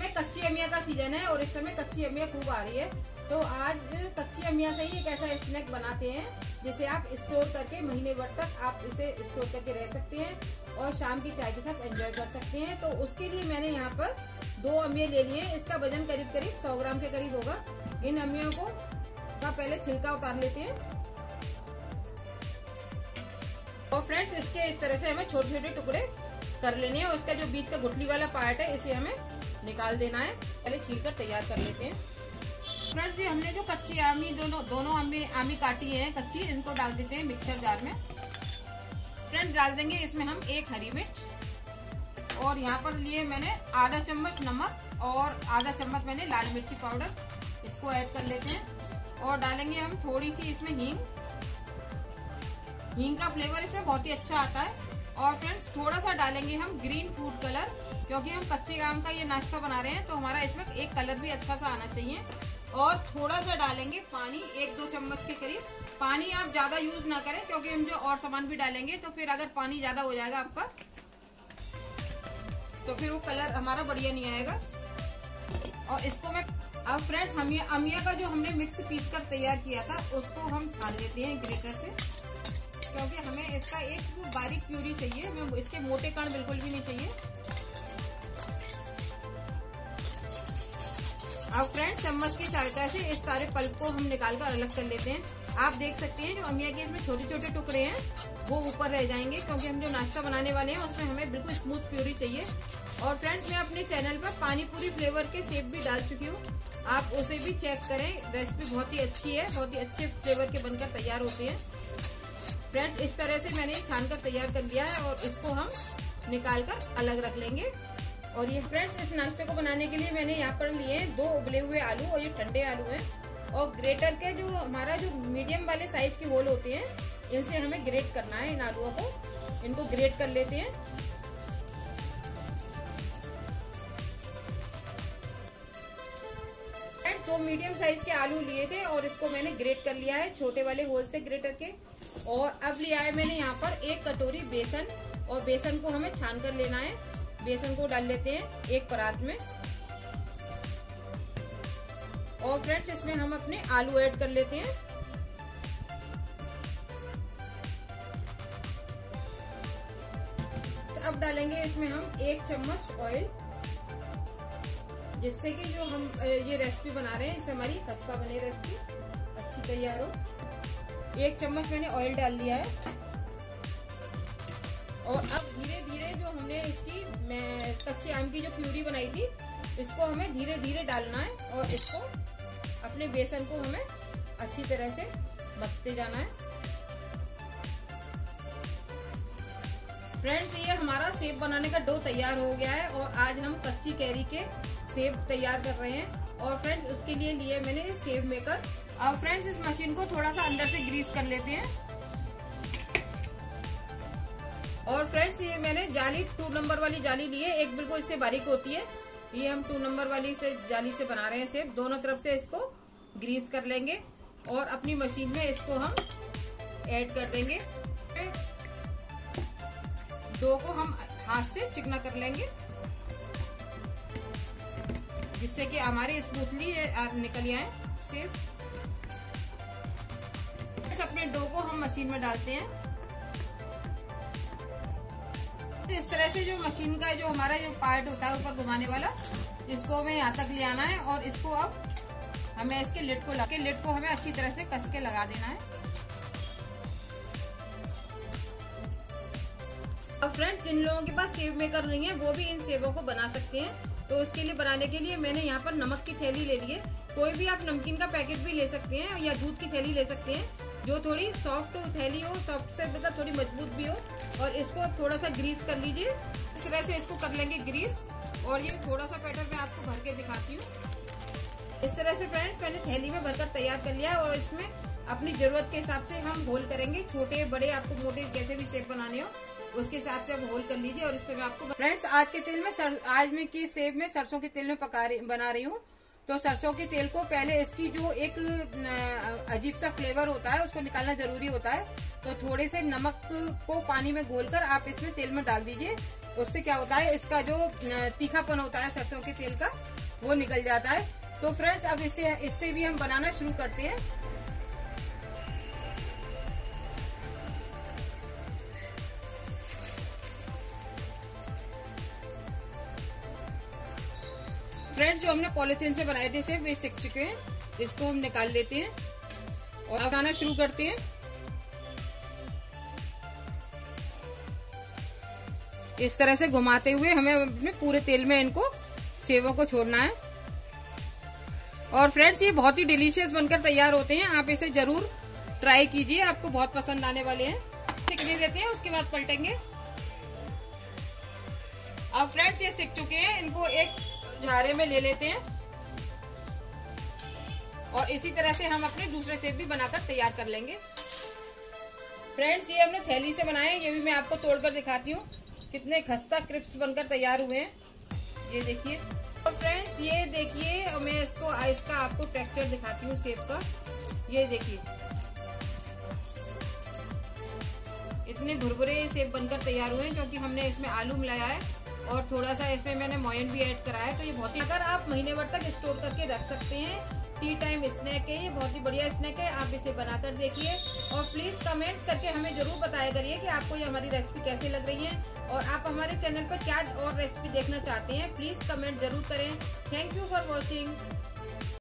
में कच्ची अमिया का सीज़न है और इस समय कच्ची अमिया खूब आ रही है। तो आज कच्ची अमिया से ही एक ऐसा स्नैक बनाते हैं, जिसे आप स्टोर करके महीने भर तक आप इसे स्टोर करके रह सकते हैं और शाम की चाय के साथ एंजॉय कर सकते हैं। तो उसके लिए मैंने यहाँ पर दो अमिया ले लिए इसका वज़न करीब करीब सौ ग्राम के करीब होगा। इन अमियों को का पहले छिलका उतार लेते हैं। और फ्रेंड्स इसके इस तरह से हमें छोटे छोटे टुकड़े कर लेने हैं और इसका जो बीच का गुटली वाला पार्ट है, इसे हमें निकाल देना है। पहले छील कर तैयार कर लेते हैं। फ्रेंड्स, ये हमने जो कच्ची आमी, दोनों दोनों आमी आमी काटी है, कच्ची, इनको डाल देते हैं मिक्सर जार में। फ्रेंड्स, डाल देंगे इसमें हम एक हरी मिर्च। और यहाँ पर लिए मैंने आधा चम्मच नमक और आधा चम्मच मैंने लाल मिर्ची पाउडर। इसको ऐड कर लेते हैं। और डालेंगे हम थोड़ी सी इसमें हींग। हींग का फ्लेवर इसमें बहुत ही अच्छा आता है। और फ्रेंड्स थोड़ा सा डालेंगे हम ग्रीन फ़ूड कलर क्योंकि हम कच्चे आम का ये नाश्ता बना रहे हैं तो हमारा इसमें एक कलर भी अच्छा सा आना चाहिए। और थोड़ा सा डालेंगे पानी, एक दो चम्मच के करीब। पानी आप ज़्यादा यूज़ ना करें, क्योंकि हम जो और सामान भी डालेंगे तो फिर अगर पानी ज़्यादा हो जाएगा आपका तो फिर वो कलर हमारा बढ़िया नहीं आएगा। और इसको मैं, अब फ्रेंड्स हम ये अमिया का जो हमने मिक्स पीस कर तैयार किया था, उसको हम छान लेते हैं ग्रेटर से। क्योंकि हमें इसका एक बारीक प्यूरी चाहिए। हमें इसके मोटे कण बिल्कुल भी नहीं चाहिए। अब फ्रेंड्स, चम्मच की सहायता से इस सारे पल्प को हम निकाल कर अलग कर लेते हैं। आप देख सकते हैं, जो अमिया के इसमें छोटे छोटे टुकड़े हैं, वो ऊपर रह जाएँगे, क्योंकि हम जो नाश्ता बनाने वाले हैं, उसमें हमें बिल्कुल स्मूथ प्यूरी चाहिए। और फ्रेंड्स, मैं अपने चैनल पर पानी पूरी फ्लेवर के सेब भी डाल चुकी हूँ। आप उसे भी चेक करें रेसिपी बहुत ही अच्छी है, बहुत ही अच्छे फ्लेवर के बनकर तैयार होते हैं। फ्रेंड्स इस तरह से मैंने छान कर तैयार कर लिया है और इसको हम निकाल कर अलग रख लेंगे। और ये फ्रेंड्स इस नाश्ते को बनाने के लिए मैंने यहाँ पर लिए दो उबले हुए आलू और ये ठंडे आलू हैं। और ग्रेटर के जो हमारा जो मीडियम वाले साइज़ के होल होते हैं, इनसे हमें ग्रेट करना है इन आलुओं को। इनको ग्रेट कर लेते हैं। दो मीडियम साइज़ के आलू लिए थे और इसको मैंने ग्रेट कर लिया है छोटे वाले होल से ग्रेटर के। और अब लिया है मैंने यहाँ पर एक कटोरी बेसन और बेसन को हमें छान कर लेना है। बेसन को डाल लेते हैं एक परात में। और फ्रेंड्स, इसमें हम अपने आलू ऐड कर लेते हैं। तो अब डालेंगे इसमें हम एक चम्मच ऑयल, जिससे कि जो हम ये रेसिपी बना रहे हैं, इससे हमारी खस्ता बने रेसिपी अच्छी तैयार हो। एक चम्मच मैंने ऑयल डाल दिया है। और अब धीरे धीरे जो हमने इसकी कच्चे आम की जो प्यूरी बनाई थी, इसको हमें धीरे धीरे डालना है और इसको अपने बेसन को हमें अच्छी तरह से मथते जाना है। फ्रेंड्स ये हमारा सेब बनाने का डो तैयार हो गया है और आज हम कच्ची कैरी के सेब तैयार कर रहे हैं। और फ्रेंड्स उसके लिए लिए मैंने सेब मेकर अब फ्रेंड्स इस मशीन को थोड़ा सा अंदर से ग्रीस कर लेते हैं। और फ्रेंड्स ये मैंने जाली टू नंबर वाली जाली ली है। एक बिल्कुल इससे बारीक होती है। ये हम टू नंबर वाली से, जाली से बना रहे हैं सेब दोनों तरफ़ से इसको ग्रीस कर लेंगे। और अपनी मशीन में इसको हम ऐड कर देंगे। दो को हम हाथ से चिकना कर लेंगे। जिससे कि हमारे स्मूथली निकल आए। सेब अपने डो को हम मशीन में डालते हैं। तो इस तरह से जो मशीन का जो हमारा जो पार्ट होता है ऊपर घुमाने वाला, इसको हमें यहाँ तक ले आना है और इसको अब हमें इसके लिट को लगा लिट को हमें अच्छी तरह से कस के लगा देना है। अब फ्रेंड्स, जिन लोगों के पास सेब मेकर नहीं है, वो भी इन सेबों को बना सकते हैं। तो उसके लिए बनाने के लिए मैंने यहाँ पर नमक की थैली ले ली है। कोई भी आप नमकीन का पैकेट भी ले सकते हैं या दूध की थैली ले सकते हैं। जो थोड़ी सॉफ्ट थैली हो सॉफ्ट से मतलब थोड़ी मज़बूत भी हो और इसको थोड़ा सा ग्रीस कर लीजिए। इस तरह से इसको कर लेंगे ग्रीस और ये थोड़ा सा पैटर्न मैं आपको भर के दिखाती हूँ। इस तरह से फ्रेंड्स मैंने थैली में भरकर तैयार कर लिया और इसमें अपनी ज़रूरत के हिसाब से हम होल करेंगे। छोटे बड़े आपको मोटे कैसे भी सेब बनाने हो उसके हिसाब से आप होल कर लीजिए और इससे मैं आपको फ्रेंड्स आज के तेल में सर, आज में की सेब में सरसों के तेल में पका रही बना रही हूँ। तो सरसों के तेल को पहले इसकी जो एक अजीब सा फ्लेवर होता है, उसको निकालना ज़रूरी होता है। तो थोड़े से नमक को पानी में घोलकर आप इसमें तेल में डाल दीजिए। उससे क्या होता है, इसका जो तीखापन होता है सरसों के तेल का, वो निकल जाता है। तो फ्रेंड्स, अब इससे इससे भी हम बनाना शुरू करते हैं। फ्रेंड्स, जो हमने पॉलिथीन से बनाए थे, सिर्फ़ वे सीख चुके हैं इसको हम निकाल लेते हैं और बनाना शुरू करते हैं। इस तरह से घुमाते हुए हमें अपने पूरे तेल में इनको, सेवों को छोड़ना है। और फ्रेंड्स, ये बहुत ही डिलीशियस बनकर तैयार होते हैं। आप इसे ज़रूर ट्राई कीजिए, आपको बहुत पसंद आने वाले हैं। सिकने देते हैं, उसके बाद पलटेंगे। अब फ्रेंड्स, ये सीख चुके हैं। इनको एक झारे में ले लेते हैं। और इसी तरह से हम अपने दूसरे सेब भी बनाकर तैयार कर लेंगे। फ्रेंड्स, ये हमने थैली से बनाए ये भी मैं आपको तोड़कर दिखाती हूँ। कितने खस्ता क्रिप्स बनकर तैयार हुए हैं। ये देखिए। और फ्रेंड्स, ये देखिए मैं इसको, इसका आपको टेक्सचर दिखाती हूँ सेब का। ये देखिए। इतने भुरभुरे सेब बनकर तैयार हुए हैं, क्योंकि हमने इसमें आलू मिलाया है। और थोड़ा सा इसमें मैंने मोयन भी ऐड कराया तो ये बहुत ही अगर आप महीने भर तक स्टोर करके रख सकते हैं टी टाइम स्नैक है, ये बहुत ही बढ़िया स्नैक है, आप इसे बनाकर देखिए और प्लीज़ कमेंट करके हमें ज़रूर बताया करिए कि आपको ये हमारी रेसिपी कैसे लग रही है और आप हमारे चैनल पर क्या और रेसिपी देखना चाहते हैं प्लीज़ कमेंट ज़रूर करें। Thank you for watching